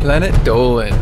Planet Dolan.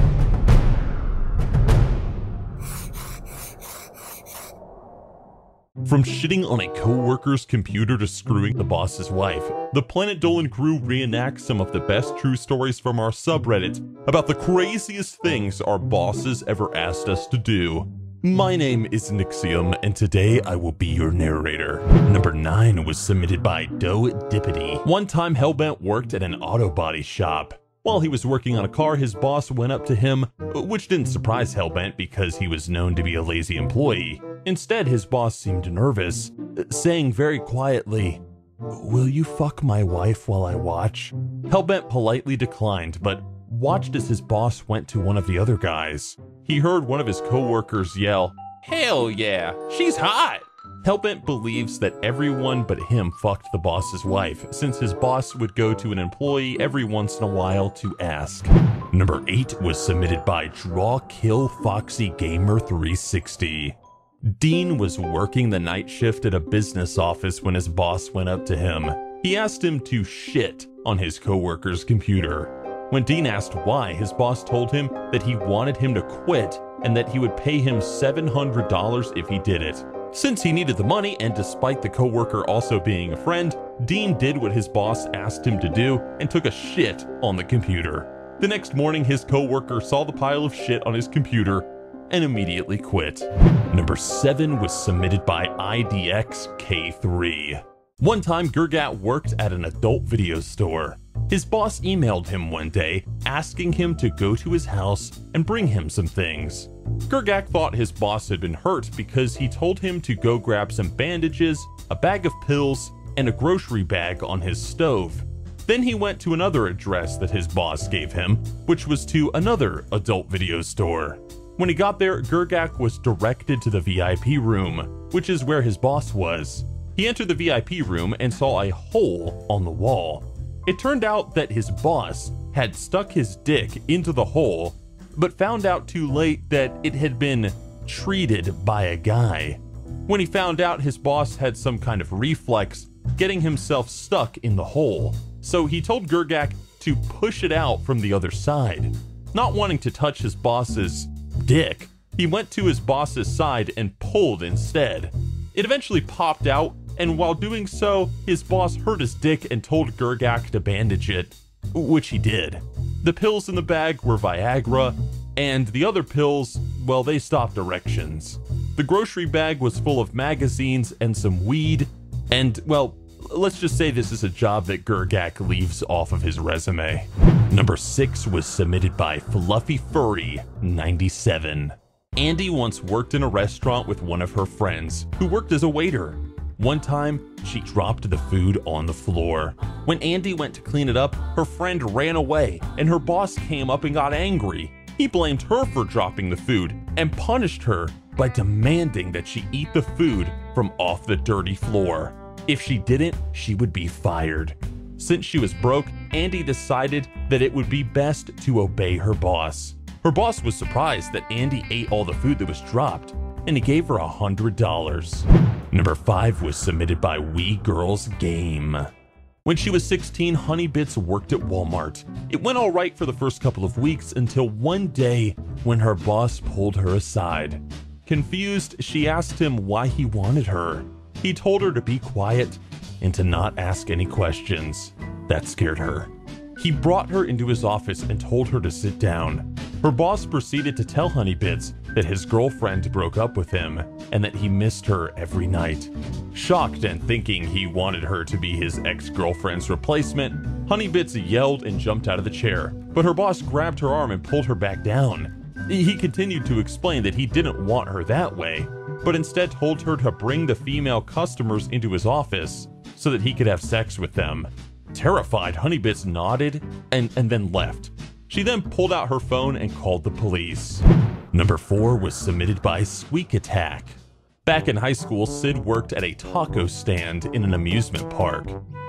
From shitting on a co-worker's computer to screwing the boss's wife, the Planet Dolan crew reenacts some of the best true stories from our subreddit about the craziest things our bosses ever asked us to do. My name is Nixxiom, and today I will be your narrator. Number 9 was submitted by Doe Dippity. One time Hellbent worked at an auto body shop. While he was working on a car, his boss went up to him, which didn't surprise Hellbent because he was known to be a lazy employee. Instead, his boss seemed nervous, saying very quietly, Will you fuck my wife while I watch? Hellbent politely declined, but watched as his boss went to one of the other guys. He heard one of his coworkers yell, Hell yeah, she's hot! Hellbent believes that everyone but him fucked the boss's wife, since his boss would go to an employee every once in a while to ask. Number 8 was submitted by Draw Kill Foxy Gamer 360. Dean was working the night shift at a business office when his boss went up to him. He asked him to shit on his coworker's computer. When Dean asked why, his boss told him that he wanted him to quit and that he would pay him $700 if he did it. Since he needed the money, and despite the coworker also being a friend, Dean did what his boss asked him to do and took a shit on the computer. The next morning, his coworker saw the pile of shit on his computer and immediately quit. Number 7 was submitted by IDXK3. One time, Grgak worked at an adult video store. His boss emailed him one day asking him to go to his house and bring him some things. Grgak thought his boss had been hurt because he told him to go grab some bandages, a bag of pills, and a grocery bag on his stove. Then he went to another address that his boss gave him, which was to another adult video store. When he got there, Grgak was directed to the VIP room, which is where his boss was. He entered the VIP room and saw a hole on the wall. It turned out that his boss had stuck his dick into the hole, but found out too late that it had been treated by a guy. When he found out his boss had some kind of reflex, getting himself stuck in the hole, so he told Grgak to push it out from the other side. Not wanting to touch his boss's dick, he went to his boss's side and pulled instead. It eventually popped out, and while doing so, his boss hurt his dick and told Grgak to bandage it, which he did. The pills in the bag were Viagra, and the other pills, well, they stopped erections. The grocery bag was full of magazines and some weed, and, well, let's just say this is a job that Grgak leaves off of his resume. Number 6 was submitted by Fluffy Furry 97. Andy once worked in a restaurant with one of her friends, who worked as a waiter. One time, she dropped the food on the floor. When Andy went to clean it up, her friend ran away, and her boss came up and got angry. He blamed her for dropping the food and punished her by demanding that she eat the food from off the dirty floor. If she didn't, she would be fired. Since she was broke, Andy decided that it would be best to obey her boss. Her boss was surprised that Andy ate all the food that was dropped, and he gave her a $100. Number 5 was submitted by We Girls Game. When she was 16, Honeybits worked at Walmart. It went all right for the first couple of weeks until one day when her boss pulled her aside. Confused, she asked him why he wanted her. He told her to be quiet and to not ask any questions. That scared her. He brought her into his office and told her to sit down. Her boss proceeded to tell Honeybits that his girlfriend broke up with him and that he missed her every night. Shocked and thinking he wanted her to be his ex girlfriend's replacement, Honeybits yelled and jumped out of the chair, but her boss grabbed her arm and pulled her back down. He continued to explain that he didn't want her that way, but instead told her to bring the female customers into his office so that he could have sex with them. Terrified, Honeybits nodded and, and then left. She then pulled out her phone and called the police. Number 4 was submitted by Squeak Attack. Back in high school, Cid worked at a taco stand in an amusement park.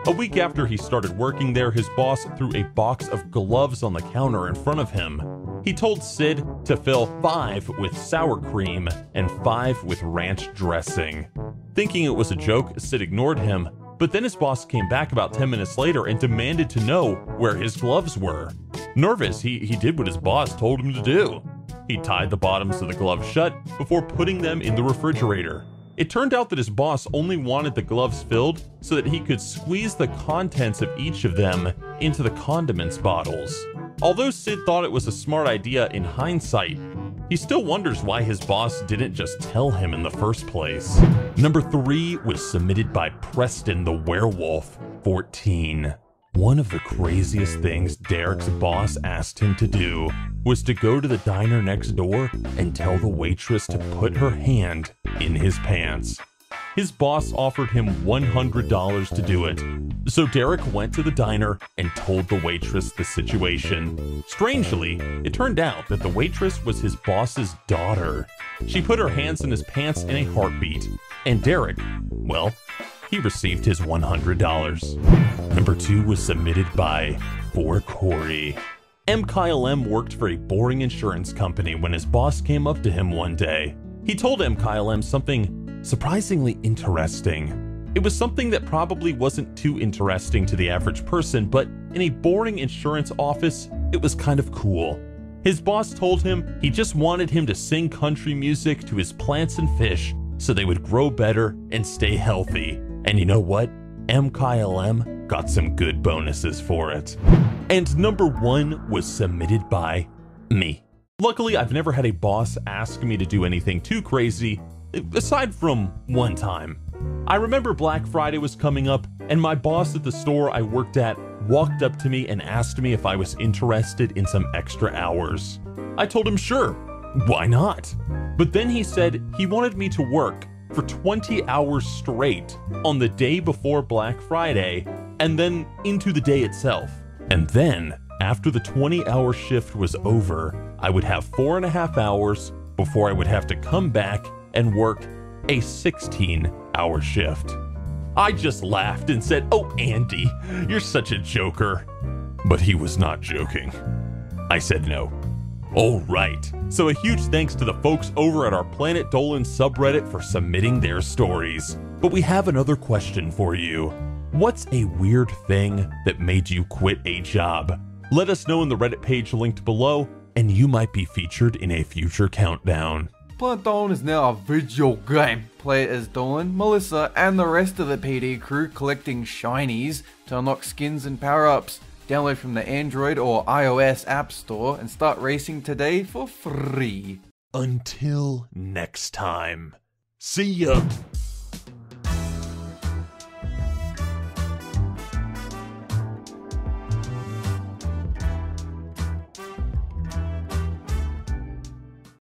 A week after he started working there, his boss threw a box of gloves on the counter in front of him. He told Cid to fill five with sour cream and five with ranch dressing. Thinking it was a joke, Cid ignored him, but then his boss came back about 10 minutes later and demanded to know where his gloves were. Nervous, he, he did what his boss told him to do. He tied the bottoms of the gloves shut before putting them in the refrigerator. It turned out that his boss only wanted the gloves filled so that he could squeeze the contents of each of them into the condiments bottles. Although Cid thought it was a smart idea in hindsight, he still wonders why his boss didn't just tell him in the first place. Number 3 was submitted by Preston the Werewolf, 14. One of the craziest things Derek's boss asked him to do was to go to the diner next door and tell the waitress to put her hand in his pants. His boss offered him $100 to do it, so Derek went to the diner and told the waitress the situation. Strangely, it turned out that the waitress was his boss's daughter. She put her hands in his pants in a heartbeat, and Derek, well, he received his $100. Number two was submitted by For Corey. M. Kyle M worked for a boring insurance company when his boss came up to him one day. He told M. Kyle M something surprisingly interesting. It was something that probably wasn't too interesting to the average person, but in a boring insurance office, it was kind of cool. His boss told him he just wanted him to sing country music to his plants and fish so they would grow better and stay healthy. And you know what? MKyleM got some good bonuses for it. And number one was submitted by me. Luckily, I've never had a boss ask me to do anything too crazy, aside from one time. I remember Black Friday was coming up, and my boss at the store I worked at walked up to me and asked me if I was interested in some extra hours. I told him sure, why not? But then he said he wanted me to work for 20 hours straight on the day before Black Friday and then into the day itself. And then, after the 20 hour shift was over, I would have four and a half hours before I would have to come back and work a 16 hour shift. I just laughed and said, Oh, Andy, you're such a joker. But he was not joking. I said no. All right, so a huge thanks to the folks over at our Planet Dolan subreddit for submitting their stories. But we have another question for you. What's a weird thing that made you quit a job? Let us know in the Reddit page linked below, and you might be featured in a future countdown. Planet Dolan is now a video game. Play it as Dolan, Melissa, and the rest of the PD crew collecting shinies to unlock skins and power-ups. Download from the Android or iOS App Store and start racing today for free. Until next time. See ya!